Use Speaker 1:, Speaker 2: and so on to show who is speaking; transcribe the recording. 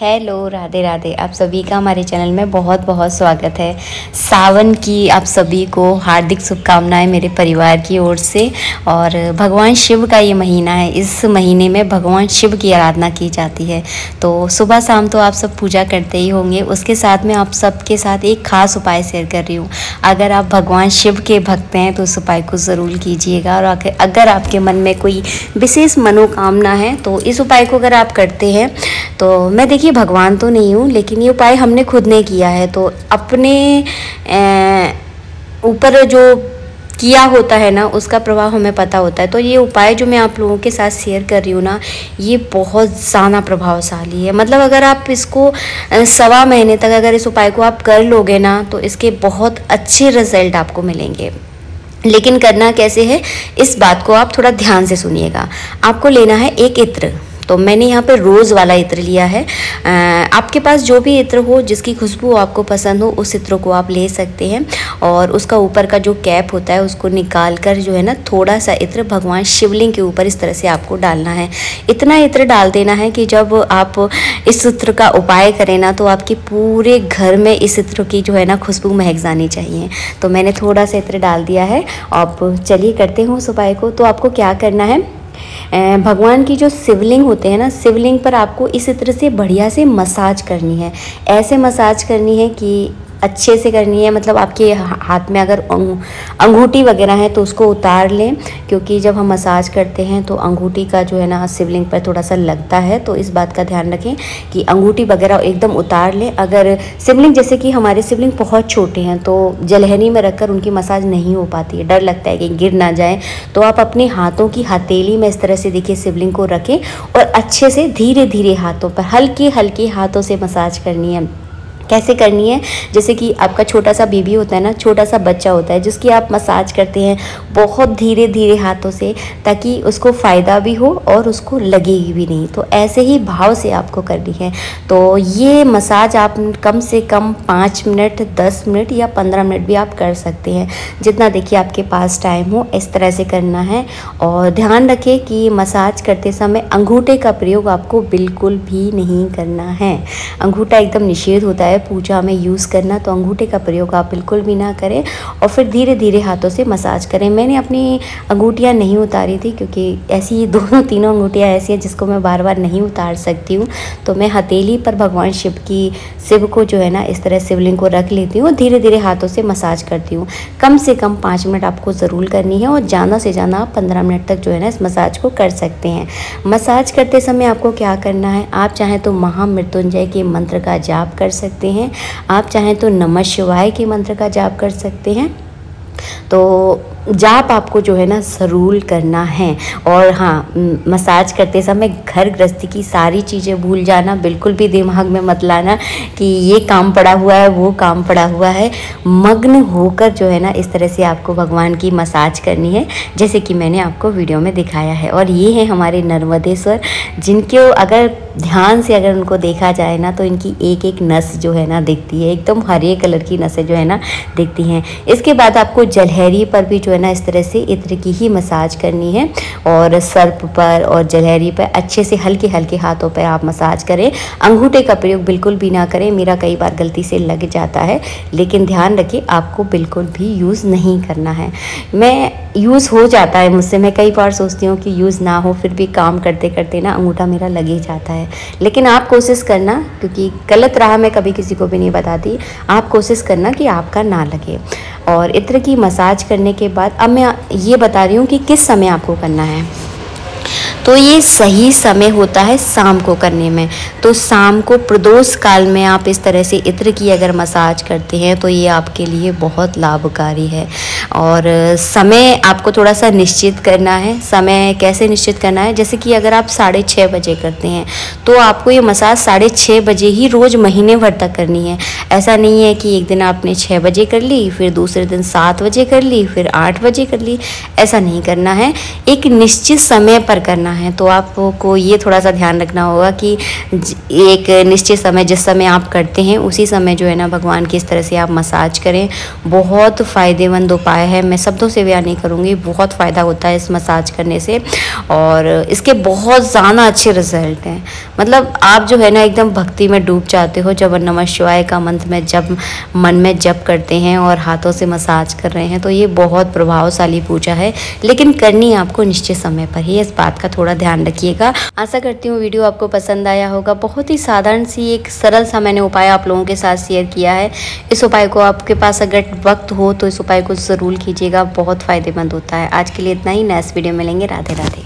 Speaker 1: Hello Radhe Radhe. आप सभी का हमारे चैनल में बहुत बहुत स्वागत है। सावन की आप सभी को हार्दिक शुभकामनाएँ मेरे परिवार की ओर से। और भगवान शिव का ये महीना है। इस महीने में भगवान शिव की आराधना की जाती है। तो सुबह शाम तो आप सब पूजा करते ही होंगे। उसके साथ में आप सबके साथ एक खास उपाय शेयर कर रही हूँ। अगर आप भगवान शिव के भक्त हैं तो उस उपाय को ज़रूर कीजिएगा। और अगर आपके मन में कोई विशेष मनोकामना है तो इस उपाय को अगर आप करते हैं तो मैं देखिए भगवान तो नहीं हूँ, लेकिन ये उपाय हमने खुद ने किया है। तो अपने ऊपर जो किया होता है ना, उसका प्रभाव हमें पता होता है। तो ये उपाय जो मैं आप लोगों के साथ शेयर कर रही हूँ ना, ये बहुत ज़्यादा प्रभावशाली है। मतलब अगर आप इसको सवा महीने तक अगर इस उपाय को आप कर लोगे ना तो इसके बहुत अच्छे रिज़ल्ट आपको मिलेंगे। लेकिन करना कैसे है, इस बात को आप थोड़ा ध्यान से सुनिएगा। आपको लेना है एक इत्र। तो मैंने यहाँ पे रोज़ वाला इत्र लिया है। आपके पास जो भी इत्र हो, जिसकी खुशबू आपको पसंद हो, उस इत्र को आप ले सकते हैं और उसका ऊपर का जो कैप होता है, उसको निकाल कर जो है ना थोड़ा सा इत्र भगवान शिवलिंग के ऊपर इस तरह से आपको डालना है। इतना इत्र डाल देना है कि जब आप इस इत्र का उपाय करें ना तो आपके पूरे घर में इस इत्र की जो है ना, खुशबू महक जानी चाहिए। तो मैंने थोड़ा सा इत्र डाल दिया है। अब चलिए करते हैं उस उपाय को। तो आपको क्या करना है? भगवान की जो शिवलिंग होते हैं ना, शिवलिंग पर आपको इस तरह से बढ़िया से मसाज करनी है। ऐसे मसाज करनी है कि अच्छे से करनी है। मतलब आपके हाथ में अगर अंगूठी वगैरह है तो उसको उतार लें, क्योंकि जब हम मसाज करते हैं तो अंगूठी का जो है ना शिवलिंग पर थोड़ा सा लगता है। तो इस बात का ध्यान रखें कि अंगूठी वगैरह एकदम उतार लें। अगर शिवलिंग, जैसे कि हमारे शिवलिंग बहुत छोटे हैं तो जलहनी में रखकर उनकी मसाज नहीं हो पाती है। डर लगता है कि गिर ना जाए। तो आप अपने हाथों की हथेली में इस तरह से देखिए शिवलिंग को रखें और अच्छे से धीरे धीरे हाथों पर हल्के हल्के हाथों से मसाज करनी है। कैसे करनी है? जैसे कि आपका छोटा सा बेबी होता है ना छोटा सा बच्चा होता है, जिसकी आप मसाज करते हैं, बहुत धीरे धीरे हाथों से, ताकि उसको फ़ायदा भी हो और उसको लगेगी भी नहीं। तो ऐसे ही भाव से आपको करनी है। तो ये मसाज आप कम से कम पाँच मिनट, दस मिनट या पंद्रह मिनट भी आप कर सकते हैं। जितना देखिए आपके पास टाइम हो, इस तरह से करना है। और ध्यान रखें कि मसाज करते समय अंगूठे का प्रयोग आपको बिल्कुल भी नहीं करना है। अंगूठा एकदम निषेध होता है पूजा में यूज़ करना तो अंगूठे का प्रयोग आप बिल्कुल भी ना करें और फिर धीरे धीरे हाथों से मसाज करें। मैंने अपनी अंगूठियाँ नहीं उतारी थी क्योंकि ऐसी दोनों, तीनों अंगूठियाँ ऐसी हैं जिसको मैं बार बार नहीं उतार सकती हूँ। तो मैं हथेली पर भगवान शिव की, शिव को जो है ना, इस तरह शिवलिंग को रख लेती हूँ धीरे धीरे हाथों से मसाज करती हूँ। कम से कम पाँच मिनट आपको ज़रूर करनी है और ज़्यादा से ज़्यादा आप पंद्रह मिनट तक जो है ना, इस मसाज को कर सकते हैं। मसाज करते समय आपको क्या करना है? आप चाहें तो महामृत्युंजय के मंत्र का जाप कर सकते आप चाहें तो नमः शिवाय के मंत्र का जाप कर सकते हैं। तो जाप आपको जो है ना ज़रूर करना है। और हाँ मसाज करते समय घर गृहस्थी की सारी चीज़ें भूल जाना, बिल्कुल भी दिमाग में मत लाना कि ये काम पड़ा हुआ है, वो काम पड़ा हुआ है। मग्न होकर जो है ना इस तरह से आपको भगवान की मसाज करनी है, जैसे कि मैंने आपको वीडियो में दिखाया है। और ये है हमारे नर्मदेश्वर जिनको अगर ध्यान से अगर उनको देखा जाए ना तो इनकी एक एक नस जो है ना दिखती है, एकदम हरे कलर की नसें जो है ना दिखती हैं। इसके बाद आपको जलहरी पर भी जो जो है ना, इस तरह से इत्र की ही मसाज करनी है। और सर्प पर और जलहरी पर अच्छे से हल्के हल्के हाथों पर आप मसाज करें। अंगूठे का प्रयोग बिल्कुल भी ना करें। मेरा कई बार गलती से लग जाता है, लेकिन ध्यान रखिए आपको बिल्कुल भी यूज़ नहीं करना है। मैं यूज़ हो जाता है मुझसे। मैं कई बार सोचती हूँ कि यूज़ ना हो, फिर भी काम करते करते ना अंगूठा मेरा लग ही जाता है। लेकिन आप कोशिश करना, क्योंकि गलत राह मैं कभी किसी को भी नहीं बताती, आप कोशिश करना कि आपका ना लगे। और इत्र की मसाज करने के बाद अब मैं ये बता रही हूँ कि किस समय आपको करना है। तो ये सही समय होता है शाम को करने में। तो शाम को प्रदोष काल में आप इस तरह से इत्र की अगर मसाज करते हैं तो ये आपके लिए बहुत लाभकारी है। और समय आपको थोड़ा सा निश्चित करना है। समय कैसे निश्चित करना है? जैसे कि अगर आप साढ़े छः बजे करते हैं तो आपको ये मसाज साढ़े छः बजे ही रोज़ महीने भर तक करनी है। ऐसा नहीं है कि एक दिन आपने छः बजे कर ली, फिर दूसरे दिन सात बजे कर ली, फिर आठ बजे कर ली। ऐसा नहीं करना है। एक निश्चित समय पर करना है। तो आपको ये थोड़ा सा ध्यान रखना होगा कि एक निश्चित समय जिस समय आप करते हैं, उसी समय जो है ना भगवान की इस तरह से आप मसाज करें। बहुत फ़ायदेमंद उपाय है, मैं शब्दों से बयान नहीं करूँगी, बहुत फ़ायदा होता है इस मसाज करने से। और इसके बहुत ज़्यादा अच्छे रिज़ल्ट हैं। मतलब आप जो है ना एकदम भक्ति में डूब जाते हो, जब नमः शिवाय का मंत्र में जब, मन में जप करते हैं और हाथों से मसाज कर रहे हैं तो ये बहुत प्रभावशाली पूजा है। लेकिन करनी आपको निश्चित समय पर ही, इस बात का थोड़ा ध्यान रखिएगा। आशा करती हूँ वीडियो आपको पसंद आया होगा। बहुत ही साधारण सी एक सरल सा मैंने उपाय आप लोगों के साथ शेयर किया है। इस उपाय को आपके पास अगर वक्त हो तो इस उपाय को ज़रूर कीजिएगा। बहुत फ़ायदेमंद होता है। आज के लिए इतना ही। नेक्स्ट वीडियो मिलेंगे। राधे राधे